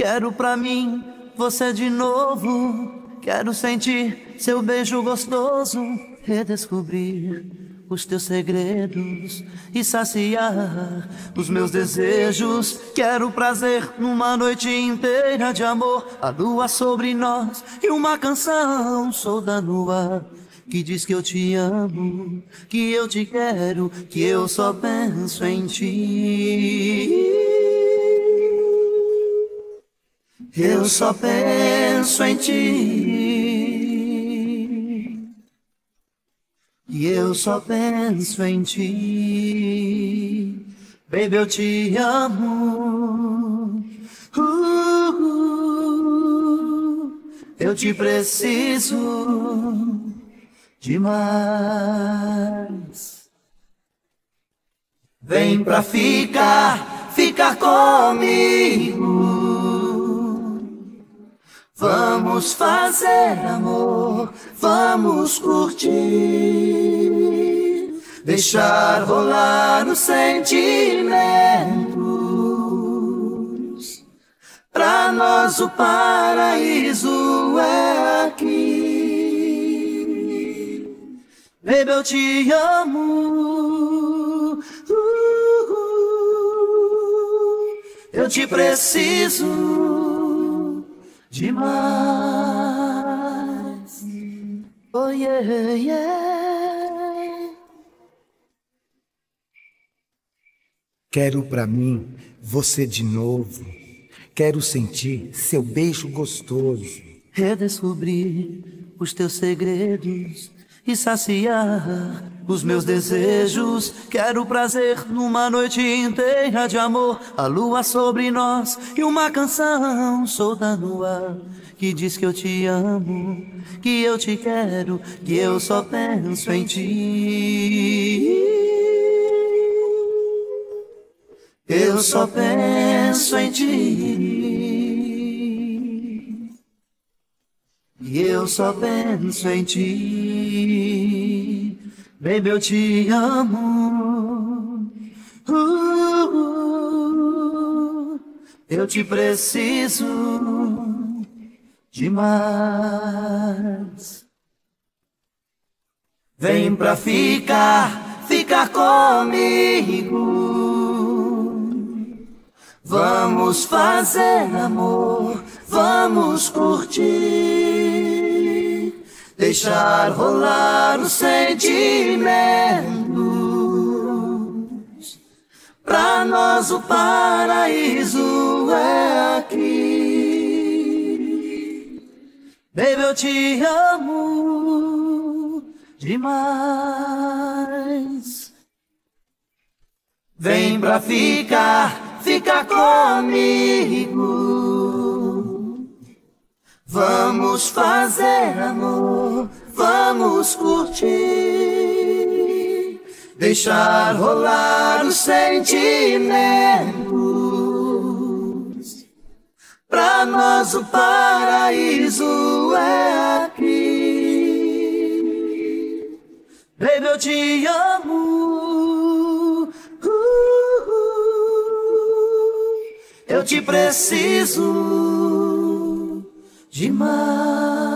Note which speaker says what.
Speaker 1: Quero pra mim você de novo. Quero sentir seu beijo gostoso, redescobrir os teus segredos e saciar os meus desejos. Quero prazer numa noite inteira de amor, a lua sobre nós e uma canção solta no ar que diz que eu te amo, que eu te quero, que eu só penso em ti. Eu só penso em ti. E eu só penso em ti. Baby, eu te amo. Uh, uh, eu te preciso demais. Vem pra ficar, ficar comigo. Vamos fazer amor, vamos curtir, deixar rolar os sentimentos. Pra nós o paraíso é aqui. Baby, eu te amo. Uh, uh, eu te preciso demais. Oh yeah, yeah.
Speaker 2: Quero para mim você de novo. Quero sentir seu beijo gostoso.
Speaker 1: Redescobrir os teus segredos e saciar os meus desejos. Quero prazer numa noite inteira de amor, a lua sobre nós e uma canção solta no ar que diz que eu te amo, que eu te quero, que eu só penso em ti. Eu só penso em ti. E eu só penso em ti, baby, eu te amo. Uh, uh, eu te preciso demais. Vem pra ficar, ficar comigo. Vamos fazer amor, vamos curtir, deixar rolar os sentimentos. Pra nós o paraíso é aqui. Baby, eu te amo demais. Vem pra ficar fica comigo. Vamos fazer amor, vamos curtir, deixar rolar os sentimentos. Pra nós o paraíso é aqui. Baby, eu te amo. Uh, uh. Eu te preciso demais.